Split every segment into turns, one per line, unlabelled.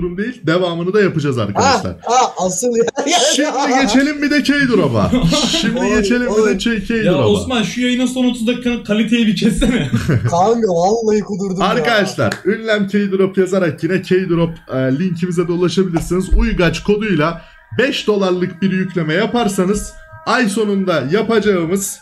durum değil. Devamını da yapacağız arkadaşlar.
Ha, ha asıl ya.
Şimdi geçelim bir de K-Drop'a. Şimdi
Oy,
geçelim bir
oy.
de K-
Ya
K-Drop'a.
Osman şu yayının son 30 dakikanın kaliteyi bir kessene.
Kanka vallahi kudurdum ya.
Arkadaşlar ünlem K-Drop yazarak yine K-Drop e, linkimize de ulaşabilirsiniz. Uygaç koduyla 5 dolarlık bir yükleme yaparsanız ay sonunda yapacağımız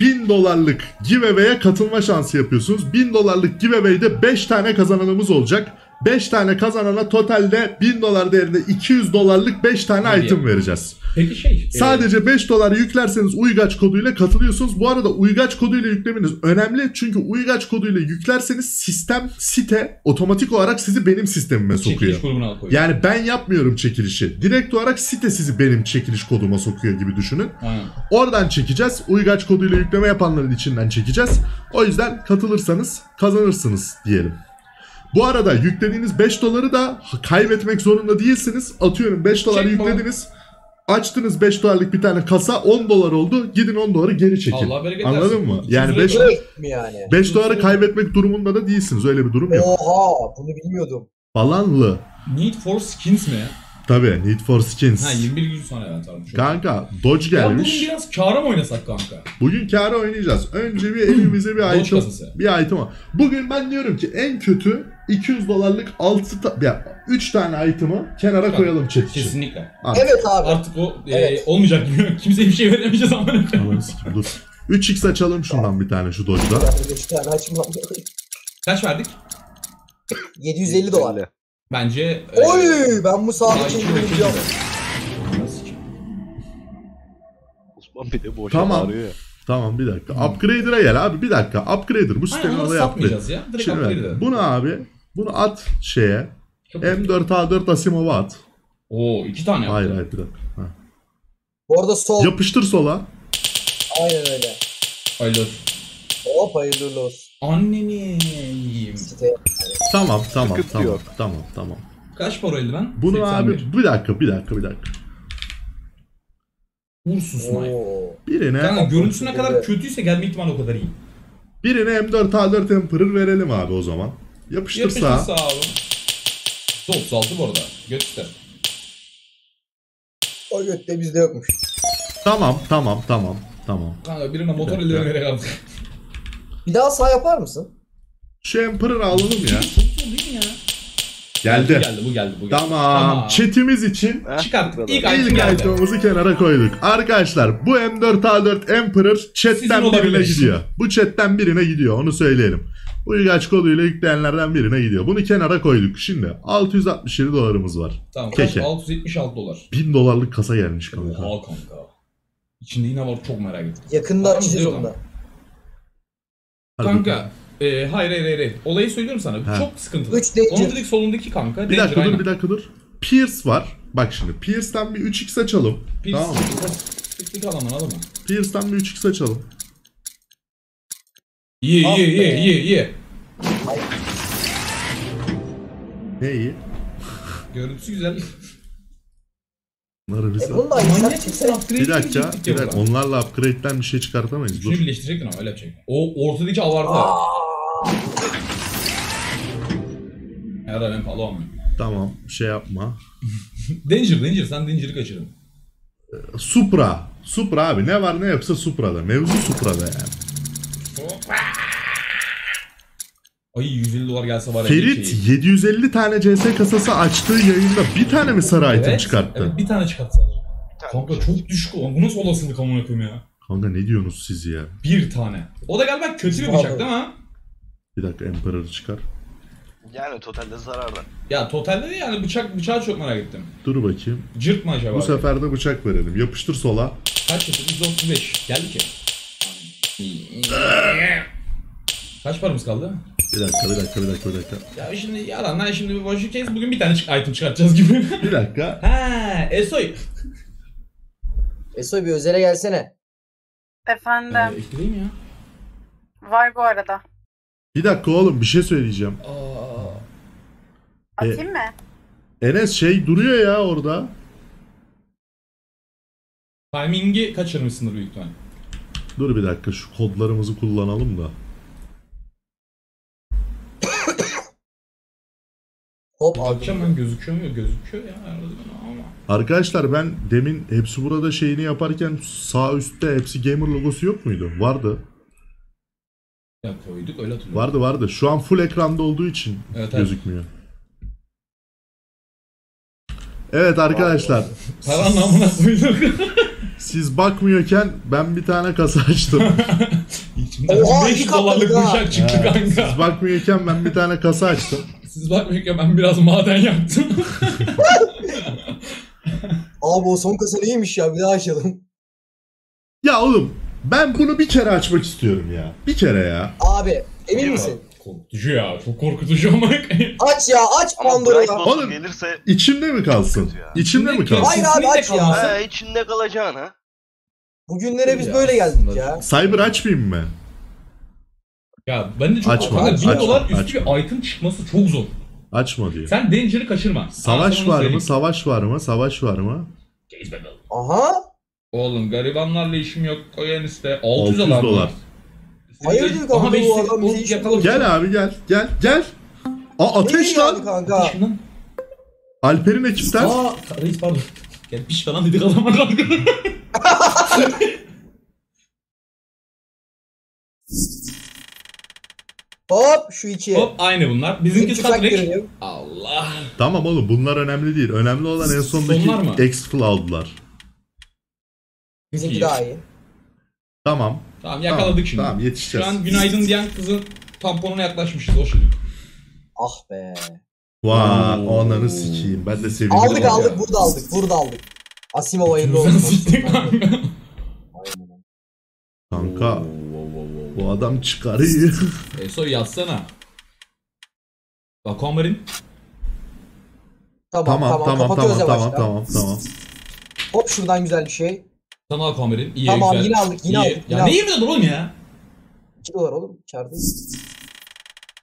1000 dolarlık giveaway'e katılma şansı yapıyorsunuz. 1000 dolarlık giveaway'de 5 tane kazananımız olacak. 5 tane kazanana totalde 1000 dolar değerinde 200 dolarlık 5 tane
Hadi
item vereceğiz.
Peki şey. e,
Sadece 5 dolar yüklerseniz Uygaç koduyla katılıyorsunuz. Bu arada Uygaç koduyla yüklemeniz önemli. Çünkü Uygaç koduyla yüklerseniz sistem site otomatik olarak sizi benim sistemime sokuyor. Yani ben yapmıyorum çekilişi. Direkt olarak site sizi benim çekiliş koduma sokuyor gibi düşünün.
Aynen.
Oradan çekeceğiz. Uygaç koduyla yükleme yapanların içinden çekeceğiz. O yüzden katılırsanız kazanırsınız diyelim. Bu arada yüklediğiniz 5 doları da kaybetmek zorunda değilsiniz. Atıyorum 5 dolar
Çek
yüklediniz. Açtınız 5 dolarlık bir tane kasa 10 dolar oldu. Gidin 10 doları geri çekin.
Allah bereket
Anladın
versin.
mı? Yani
de
5
yapalım.
Direkt mi yani?
5 doları kaybetmek durumunda da değilsiniz. Öyle bir durum yok.
Oha bunu bilmiyordum.
Falanlı.
Need for Skins mi?
Tabii Need for Skins.
Ha 21 gün sonra evet abi.
Kanka Dodge
Ya bugün
gelmiş.
biraz kâra mı oynasak kanka?
Bugün kâra oynayacağız. Önce bir elimize bir
Dodge
item,
kasası.
bir item al. Bugün ben diyorum ki en kötü 200 dolarlık 6 ta- ya 3 tane item'ı kenara
Tamam.
koyalım chat için.
Kesinlikle.
Artık.
Evet abi.
Artık o e,
Evet.
olmayacak. Kimseye bir şey veremeyeceğiz ama.
Dur. 3x açalım şundan bir tane şu
açmam.
Kaç verdik?
750 dolar.
Bence... e,
Oy ben bu
kilo.
biliyorum.
Osman bir de boşa
Tamam.
bağırıyor ya.
Tamam bir dakika. Upgrader'a gel abi bir dakika. Upgrader bu adı yaptı.
satmayacağız ya. Direkt
Şimdi
upgrade
bak,
edelim.
bunu abi bunu at şeye M4A4 Asimov'a at.
Oo iki tane yaptı.
Hayır hayır bir dakika. Ha.
Bu arada sol.
Yapıştır sola.
Aynen öyle.
Hayırlı.
Hop hayırlı olsun.
Anneni yiyeyim.
Tamam tamam
Sıkıntı
tamam
yok.
tamam tamam.
Kaç para eldiven?
Bunu
81.
abi bir dakika bir dakika bir dakika.
Uğursuz sniper.
Oo.
Birine
Kanka görüntüsü ne kadar kötüyse gelme ihtimali o kadar iyi.
birine M4A4 Emperor verelim abi o zaman. Yapıştır
Yapıştır sağ olun. 36 bu arada. Göster.
O götte bizde yokmuş.
Tamam tamam tamam tamam.
Kanka birine motor eldiven verelim artık.
Bir daha sağ yapar mısın?
Şu Emperor'ı alalım ya. Geldi.
Bu geldi bu geldi bu geldi.
Tamam. Chatimiz için
Heh,
Çıkarttık. İlk item
ilk
geldi.
item'ımızı kenara koyduk. Arkadaşlar bu M4A4 Emperor
Sizin
chatten
olabilir.
birine gidiyor. Bu chatten birine gidiyor onu söyleyelim. Bu ilgaç koduyla yükleyenlerden birine gidiyor. Bunu kenara koyduk. Şimdi 667 dolarımız var.
Tamam kaç?
Keke.
676 dolar.
1000 dolarlık kasa gelmiş kanka.
Oha kanka. İçinde yine var çok merak ettim.
Yakında
Tamam,
açacağız onu da.
Kanka. E, hayır hayır hayır. Olayı söylüyorum sana.
Ha.
Çok sıkıntılı.
Üç danger.
Onun direkt solundaki kanka.
Bir
Danger,
dakika dur bir dakika dur. Pierce var. Bak şimdi Pierce'den bir 3x açalım.
Bir
Tamam mı?
Tık alalım alalım.
Pierce'den bir 3x açalım.
Ye ye ye ye ye.
Ne iyi.
Görüntüsü güzel.
Bunları biz...
E bunu da
Manyak mısın?
çeksene.
Upgrade
Bir dakika, bir
ya
dakika. Onlarla upgrade'den bir şey çıkartamayız.
Üçünü
Dur.
birleştirecektin ama öyle yapacaktın. O ortadaki avarta.
Aa,
Ya da ben palo ama.
Tamam, şey yapma.
Danger Danger sen Danger'ı kaçırdın.
Supra. Supra abi. Ne var ne yoksa Supra'da. Mevzu Supra'da yani.
Ay 150 dolar gelse var ya.
Ferit
bir şey.
750 tane CS kasası açtığı yayında bir tane mi sarı item
Evet,
çıkarttı?
Evet bir tane çıkarttı sadece. Kanka çok düşük o. Bu nasıl olasılık amına koyayım ya?
Kanka ne diyorsunuz siz ya?
Bir tane. O da galiba kötü bir bıçak değil mi?
Bir dakika Emperor'ı çıkar.
Yani totalde zararda.
Ya totalde de yani bıçak bıçağı çok merak ettim.
Dur bakayım.
Cırt mı acaba?
Bu sefer de bıçak verelim. Yapıştır sola.
Kaç yapıyor? 135. Geldi ki. Kaç paramız kaldı?
Bir dakika, bir dakika, bir dakika, bir dakika.
Ya şimdi yalanlar şimdi bir boşluk case bugün bir tane çık item çıkartacağız gibi.
Bir dakika.
ha, Esoy.
Esoy bir özele gelsene.
Efendim.
Ee, ekleyeyim ya.
Var bu arada.
Bir dakika oğlum bir şey söyleyeceğim.
Aa,
Atayım mı?
Enes şey duruyor ya orada.
timing'i kaçırmışsındır büyük ihtimal.
Dur bir dakika şu kodlarımızı kullanalım da.
Hop
Bakacağım ben gözüküyor mu? Gözüküyor ya. Ama.
Arkadaşlar ben demin hepsi burada şeyini yaparken sağ üstte hepsi gamer logosu yok muydu? Vardı.
Ya koyduk öyle hatırlıyorum.
Vardı vardı. Şu an full ekranda olduğu için
Evet, evet.
gözükmüyor. Evet arkadaşlar
Paranın amına koyduk.
siz bakmıyorken ben bir tane kasa açtım.
İçinden
Oha,
5
iyi
dolarlık bıçak çıktı kanka.
siz bakmıyorken ben bir tane kasa açtım.
Siz bakmıyorken ben biraz maden yaptım.
Abi o son kasa neymiş ya bir daha açalım.
Ya oğlum ben bunu bir kere açmak istiyorum ya. Bir kere ya.
Abi emin misin?
korkutucu ya. Çok korkutucu ama.
Aç ya aç
Ama
Pandora'yı.
Bright
Oğlum,
gelirse
İçimde mi kalsın?
Ya.
İçimde mi kalsın?
Hayır abi aç ya.
ha, içinde kalacaksın ha.
Bugünlere biz
Ya,
böyle geldik ya.
Cyber açmayayım mı?
Ya ben de çok
Açma,
kanka,
açma,
1000 dolar
açma.
üstü bir item çıkması çok zor.
Açma diyor.
Sen Danger'ı kaçırma.
Savaş
Sana
var mı? Savaş var mı? Savaş var mı?
Geç bakalım.
Aha.
Oğlum garibanlarla işim yok. Koy en üstte. 600,
600
dolar.
dolar.
Hayırdır kanka,
Aha,
bu
500
adam bizi hiç
yakaladım.
Gel abi gel. Gel gel. Aa ateş lan.
kanka?
Alper'in ekipten.
Aa reis pardon. Gelmiş falan dedik adama kanka.
Hop şu iki.
Hop aynı bunlar. Bizimki
Bizim tüfek
sat renk.
görünüyor.
Allah.
Tamam oğlum bunlar önemli değil. Önemli olan en sondaki? X-Full aldılar.
Bizimki
İyi.
daha iyi.
Tamam.
Tamam yakaladık
tamam,
şimdi.
Tamam
Şu
yetişeceğiz.
an günaydın diyen kızın tamponuna yaklaşmışız o şimdi.
Ah be.
Vay
Oo.
ananı sikeyim. Ben de sevindim.
Aldık
ya.
aldık burada aldık burada aldık. Asimov hayırlı olsun.
siktin kanka.
Bu adam çıkarıyor.
Eso yazsana. Bak Aquamarine.
Tamam
tamam
tamam,
tamam tamam
kapatıyoruz
tamam
yavaştan.
tamam tamam.
Hop şuradan güzel bir şey.
Sana Aquamarine. İyi
Tamam,
güzel.
yine aldık, yine
İyi.
aldık, yine
Ya ne
aldık.
yemin oğlum ya?
2 dolar oğlum içeride.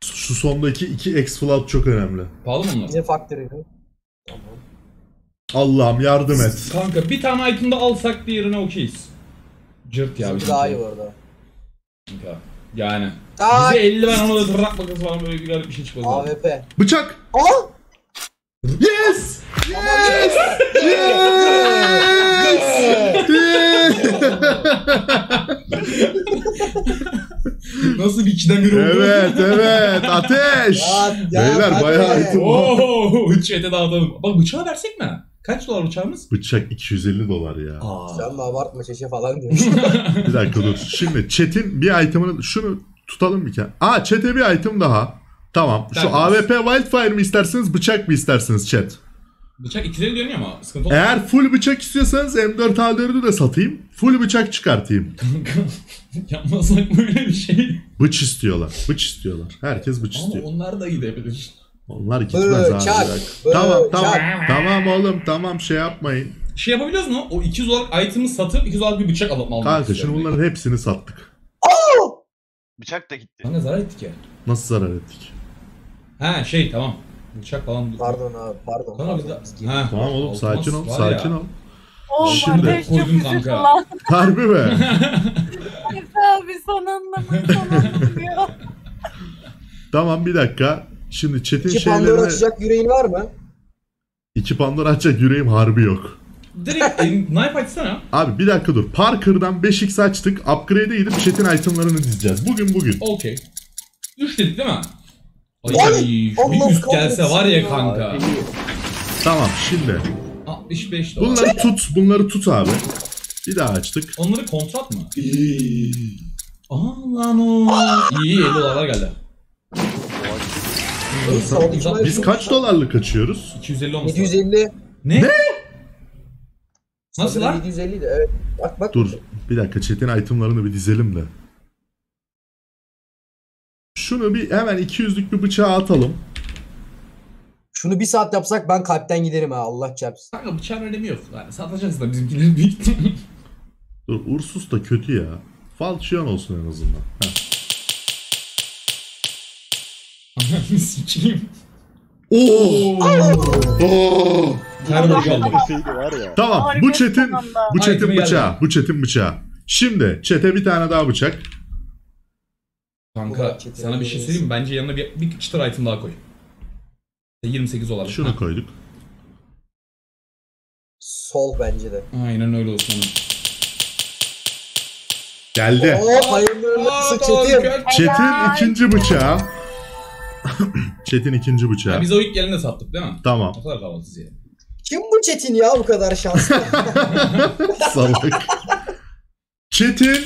Şu sondaki iki X-Full out çok önemli.
Pahalı mı onlar?
Bizim factory. Tamam.
Allah'ım yardım et.
Kanka bir tane item de alsak diğerine okeyiz. Cırt ya.
Bizimki. daha iyi bu arada.
Yani.
Aa,
Bize 50 ben ona da tırnak makası falan böyle bir garip bir şey çıkmadı.
AWP.
Bıçak.
Aa!
Yes!
Yes!
Nasıl bir ikiden bir oldu?
evet evet ateş.
Ya, ya,
Beyler bayağı item var.
Ooo chat'e dağıtalım. Bak bıçağı versek mi? Kaç dolar bıçağımız?
Bıçak 250 dolar ya.
Sen de abartma çeşe falan demiş.
Bir dakika dur. Şimdi chat'in bir item'ını şunu tutalım bir kere. Aa chat'e bir item daha. Tamam. Şu
Tamam.
AWP Wildfire mi istersiniz bıçak mı istersiniz chat?
Bıçak 250 dönüyor ama sıkıntı olmaz.
Eğer full bıçak istiyorsanız M4 A4'ü de satayım. Full bıçak çıkartayım.
Kanka yapmasak böyle bir şey.
Bıç istiyorlar. Bıç istiyorlar. Herkes bıç
Ama
istiyor.
onlar da gidebilir.
Onlar gitmez abi. Dakika. Tamam tamam. Tamam oğlum tamam şey yapmayın.
Şey yapabiliyoruz mu? O 200 dolarlık item'ı satıp 200 dolarlık bir bıçak alıp almak
Kanka şimdi
istiyorum.
bunların hepsini sattık.
Bıçak da gitti.
Kanka zarar ettik ya.
Nasıl zarar ettik?
Ha şey tamam. Bıçak falan.
pardon abi pardon.
Biz
pardon.
de...
Biz geri-
Ha.
Tamam oğlum sakin ol
Var ya.
sakin ol.
Oğlum
Şimdi
ateş çok
koydum
üzücü
kanka.
lan.
Harbi mi?
Efe abi son anda mı son diyor.
tamam bir dakika. Şimdi chat'in
İki Pandora
şeylerine...
açacak yüreğin var mı?
İki Pandora açacak yüreğim harbi yok.
Direkt e, knife açsana.
Abi bir dakika dur. Parker'dan 5x açtık. Upgrade'e gidip chat'in itemlarını dizeceğiz. Bugün bugün.
Okey. 3 dedik değil mi?
Ay,
Ay, bir üst gelse var ya kanka.
Tamam şimdi.
65 dolar.
Bunları tut. Bunları tut abi. Bir daha açtık.
Onları kontrat mı? Lan o. İyi 50 dolarlar geldi.
Biz kaç dolarlık açıyoruz?
250 olması.
750.
Ne? Nasıl
Sanırım
lan?
750 de evet. Bak bak.
Dur. Bir dakika chat'in itemlarını bir dizelim de. Şunu bir hemen 200'lük bir bıçağa atalım.
Şunu bir saat yapsak ben kalpten giderim ha Allah çarpsın.
Kanka bıçağın önemi yok. Yani satacağız da bizimkileri büyük.
Dur Ursus da kötü ya. Falchion olsun en azından. Heh.
Ananı sikeyim.
Oo! Oo!
Termoş aldım.
Tamam bu
anda.
bu chat'in
Item'i
bıçağı. Bu chat'in bıçağı. Şimdi chat'e bir tane daha bıçak.
Kanka sana bir şey söyleyeyim mi? Bence yanına bir, bir çıtır item daha koy. 28 dolar.
Şunu koyduk.
Sol bence de.
Aynen öyle Osman'ım.
Geldi.
Oo hayırlı olsun Çetin.
Çetin ikinci bıçağı. Çetin ikinci bıçağı.
Ya biz o ilk gelinde sattık değil mi?
Tamam.
O kadar kahvaltısız ya.
Kim bu Çetin ya bu kadar şanslı?
Salak. Çetin.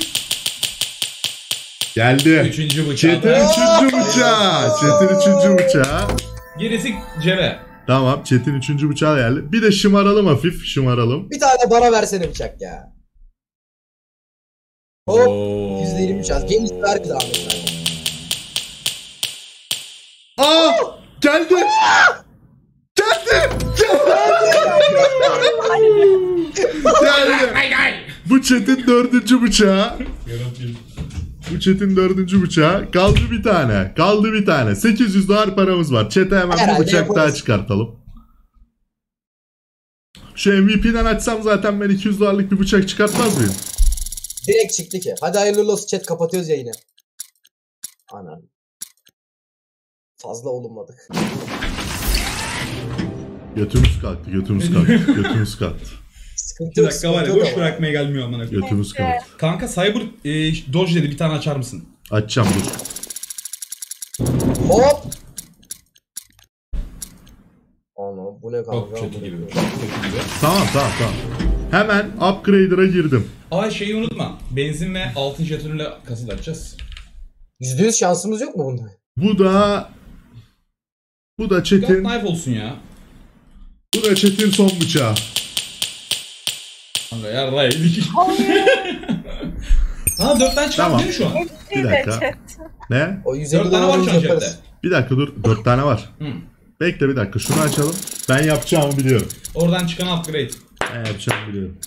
Geldi.
Üçüncü bıçağı.
Çetin
da.
üçüncü bıçağı. Çetin üçüncü bıçağı.
Gerisi cebe.
Tamam Çetin üçüncü bıçağı geldi. Bir de şımaralım hafif şımaralım.
bir tane bana versene bıçak ya. Hop. %23 şans. Geniş ver bir zahmet.
Aa! Geldi. Geldi. Geldi. Bu Çetin dördüncü bıçağı. Bu Çetin dördüncü bıçağı. Kaldı bir tane. Kaldı bir tane. 800 dolar paramız var. Çete hemen bir
Herhalde
bıçak daha
yaparız.
çıkartalım. Şu MVP'den açsam zaten ben 200 dolarlık bir bıçak çıkartmaz mıyım?
Direkt çıktı ki. Hadi hayırlı olsun chat kapatıyoruz yayını. Anan. Fazla olunmadık.
Götümüz kalktı, götümüz kalktı, götümüz kalktı,
Sıkıntı
İki
yok.
dakika var ya
sıkıntı
boş bırakmaya gelmiyor amına koyayım.
götümüz kalktı.
Kanka Cyber e, Dodge dedi bir tane açar mısın?
Açacağım dur.
Hop. Ana bu ne kanka?
Çok kötü gibi. Çok kötü gibi.
Tamam tamam tamam. Hemen upgrader'a girdim.
Aa şeyi unutma. Benzin ve altın jetonuyla kasıt açacağız.
%100 şansımız yok mu bunda?
Bu da bu da
God
Çetin,
knife olsun ya.
bu da Çetin son bıçağı.
Kanka yedik.
Hayır.
Ha dört tane çıkarttın
Tamam.
değil mi şu an?
Bir dakika. Ne?
O 150
Dört tane var şu an cepte.
Bir dakika dur. Dört tane var.
Hı.
Bekle bir dakika. Şunu açalım. Ben yapacağımı biliyorum.
Oradan çıkan upgrade.
Ben yapacağımı biliyorum.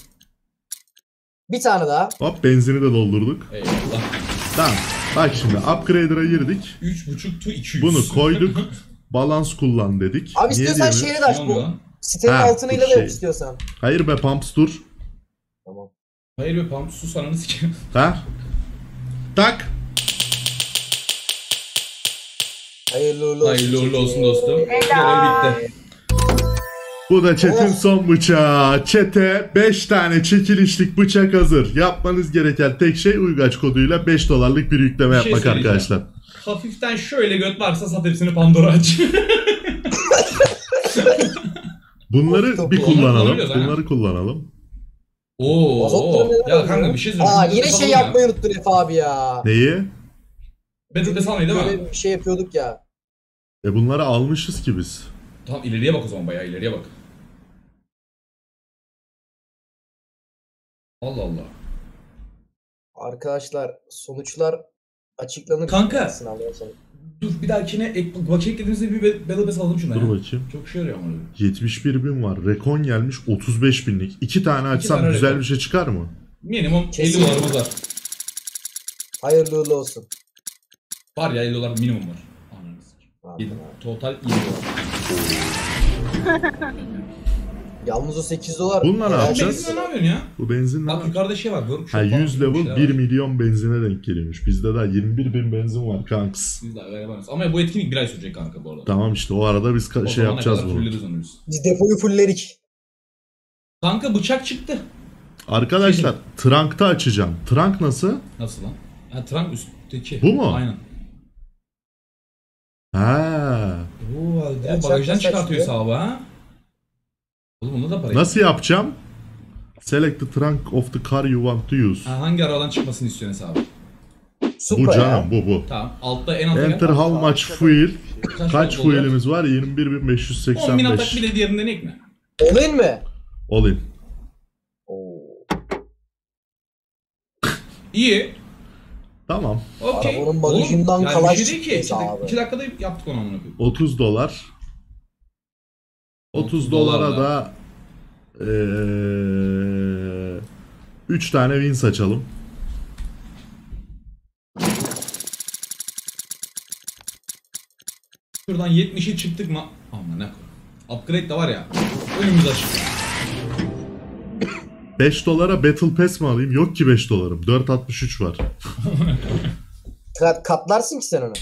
Bir tane daha.
Hop benzini de doldurduk.
Eyvallah.
Tamam. Bak şimdi upgrader'a girdik.
3.5 to 200.
Bunu koyduk. Balans kullan dedik.
Abi
Niye
istiyorsan
diyemiyoruz?
şeyi de aç bu. Sitenin
Ha,
altınıyla
bu
da
şey.
yap istiyorsan.
Hayır be Pumps dur.
Tamam.
Hayır be pump sus ananı sikeyim.
Ha? Tak.
Hayırlı uğurlu olsun.
Hayırlı uğurlu olsun dostum.
Helal.
Görev bitti.
Bu da Çetin son bıçağı. Çete 5 tane çekilişlik bıçak hazır. Yapmanız gereken tek şey uygaç koduyla 5 dolarlık bir yükleme
Bir şey
yapmak
söyleyeceğim.
arkadaşlar.
Hafiften şöyle göt varsa sat hepsini Pandora aç.
Bunları bir kullanalım.
Kullanabiliyoruz, aynen.
Bunları kullanalım.
Oo.
Neden
Ya kanka bir şey söyleyeyim.
Aa yine şey yapmayı unuttun Efe abi ya.
Neyi?
Battle Pass almayı değil mi?
Böyle bir şey yapıyorduk ya.
E bunları almışız ki biz.
Tamam ileriye bak o zaman bayağı ileriye bak. Allah Allah.
Arkadaşlar sonuçlar açıklanır.
Kanka.
Sınavdan sonra.
Dur bir dahakine ek, bak eklediğimizde bir Battle Pass alalım şundan
Dur
ya.
bakayım.
Çok şey yarıyor ama.
71 bin var. Rekon gelmiş 35 binlik. İki tane açsam
tane
güzel
rekon.
bir şey çıkar mı?
Minimum
Kesin.
50 dolarımız var.
Hayırlı uğurlu olsun.
Var ya 50 dolar minimum var. Yedi- Total 20 dolar.
Yalnız o 8 dolar.
Bununla ne yapacağız?
olsun.
Benzinle ne yapıyorsun ya?
Bu benzin ne?
Bak yukarıda şey var. Workshop
Ha
falan
100
bir
level
şeyler
1
var.
milyon benzine denk geliyormuş. Bizde daha 21 bin benzin var kanks.
Biz daha garibanız. Ama bu etkinlik bir ay sürecek kanka bu arada.
Tamam işte o arada biz ka-
O
şey yapacağız bunu.
biz.
Depoyu fulllerik.
Kanka bıçak çıktı.
Arkadaşlar Trunk'ta açacağım. Trunk nasıl?
Nasıl lan? Ha trunk üstteki.
Bu mu?
Aynen.
Ha.
Oo, bagajdan çıkartıyor hesabı ha. Oğlum bunda da para
Nasıl yapacağım? Select the trunk of the car you want to use.
Ha, hangi arabadan çıkmasını istiyorsun hesabı?
Supra
Bu
ya.
canım bu bu.
Tamam. Altta en altta
Enter how much fuel?
Kaç,
fuelimiz var?
10 bin atak
21.585.
bir de diğerinden ek mi?
Olayın mı?
All in.
Oo.
İyi.
Tamam.
Okey.
Arabanın bagajından
Oğlum, yani
kalaş
şey değil ki.
çıktı
2
hesabı.
dakikada yaptık onu amına koyayım.
30 dolar. 30
30
dolara da 3 tane wins açalım.
Şuradan 70'e çıktık mı? Aman ne koyayım. Upgrade de var ya. Önümüz açık.
5 dolara Battle Pass mi alayım? Yok ki 5 dolarım. 4.63 var.
Kat, katlarsın ki sen onu.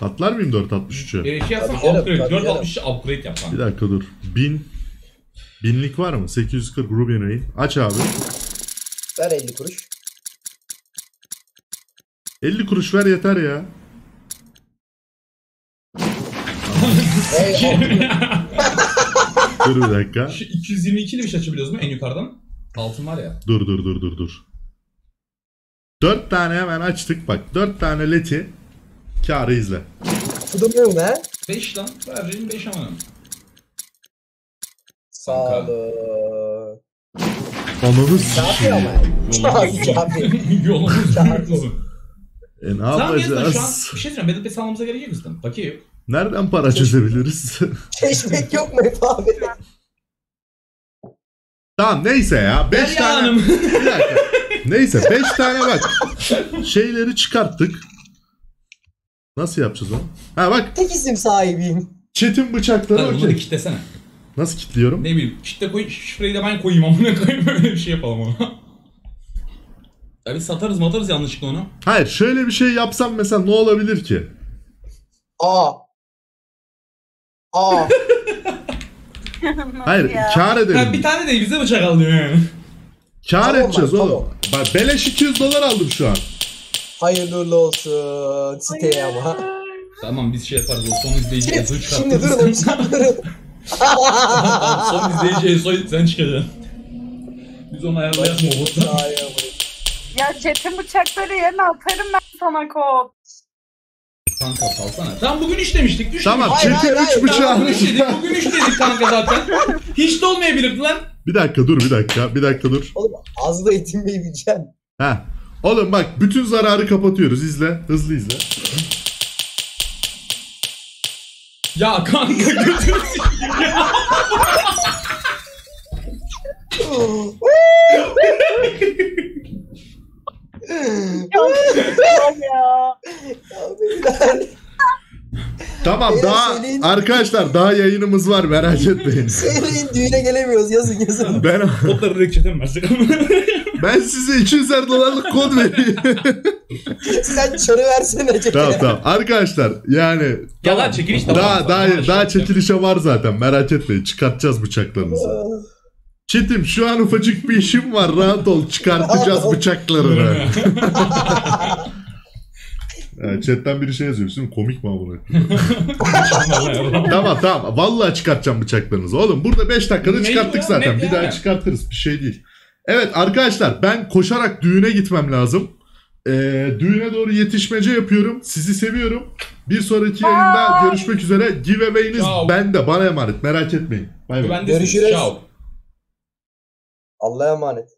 Atlar mıyım 4.63'ü?
Ee, şey yapsana
Tabii canım,
upgrade.
tabii
460 upgrade yap
Bir
kanka.
dakika dur. 1000 binlik var mı? 840 Ruby Ray. Aç abi.
Ver 50 kuruş.
50 kuruş ver yeter ya. Dur bir dakika.
Şu 222'li bir şey açabiliyoruz mu en yukarıdan? Altın var ya.
Dur dur dur dur dur. 4 tane hemen açtık. Bak 4 tane leti. Kârı izle.
Kudumuyorum ha.
5 lan. Vereceğim 5 ama.
Sağ
Kanka.
olun.
Ananı
ama? Abi.
Yolumuz uzun.
E ne
Tamam yazın şu an
yapacağız?
bir şey diyeceğim. Battle Pass almamıza gerek yok bizden. Bakiye yok.
Nereden para çözebiliriz?
Çeşmek yok mu Efe abi?
tamam neyse ya. 5
Derya
tane.
Hanım.
Bir dakika. Neyse 5 tane bak. Şeyleri çıkarttık. Nasıl yapacağız onu? Ha bak
Tek isim sahibiyim.
çetin bıçakları
Hadi bunu da
okey.
kitlesene.
Nasıl kilitliyorum?
Ne bileyim. Kitle koy. Şifreyi de ben koyayım amına koyayım. Öyle bir şey yapalım ona. Ya biz satarız matarız yanlışlıkla onu.
Hayır şöyle bir şey yapsam mesela ne olabilir ki?
Aa. Aa.
Hayır
Ya.
kar
Ha,
edelim.
bir tane de bize bıçak al diyor yani.
Kar
Tamam
edeceğiz
lan,
oğlum. Bak beleş 200 dolar aldım şu an.
Hayırlı uğurlu olsun siteye ama.
Tamam biz şey yaparız. O son izleyici Ezo'yu çıkartırız.
Şimdi durun durun. durun.
son izleyici Ezo'yu sen çıkacaksın. Biz onu ayarlayalım o botla.
Ay, ay,
Ya çetin bıçakları yerine atarım ben sana kod.
Kanka salsana. Tamam bugün işlemiştik. Üç
Tamam
Hayır,
çetin
hayır,
3
hayır,
bıçağı
Tamam bugün işledik. Bugün işledik kanka zaten. Hiç de olmayabilirdi lan.
Bir dakika dur bir dakika bir dakika dur.
Oğlum az da eğitim yiyeceğim.
Ha. Oğlum bak bütün zararı kapatıyoruz izle hızlı izle.
Ya kanka götür.
Tamam daha
söyleyin.
arkadaşlar daha yayınımız var merak etmeyin.
Söyleyin düğüne gelemiyoruz yazın yazın.
ben
Botları direkt çete mi versek?
Ben size 200'er dolarlık kod vereyim.
Sen çarı versene
tamam tamam arkadaşlar yani
Ya lan çekiliş de var.
daha daha daha
şey
çekilişe var zaten merak etmeyin çıkartacağız bıçaklarınızı. Çetim şu an ufacık bir işim var rahat ol çıkartacağız bıçaklarını. Yani chatten biri şey yazıyor. Şimdi komik mi amına? tamam tamam. Vallahi çıkartacağım bıçaklarınızı. Oğlum burada 5 dakikada çıkarttık zaten. Bir daha
yani.
çıkartırız. Bir şey değil. Evet arkadaşlar ben koşarak düğüne gitmem lazım. Ee, düğüne doğru yetişmece yapıyorum. Sizi seviyorum. Bir sonraki yayında görüşmek üzere. Giveaway'iniz
Ciao.
bende. Bana emanet. Merak etmeyin. Bay bay.
Görüşürüz.
Ciao.
Allah'a emanet.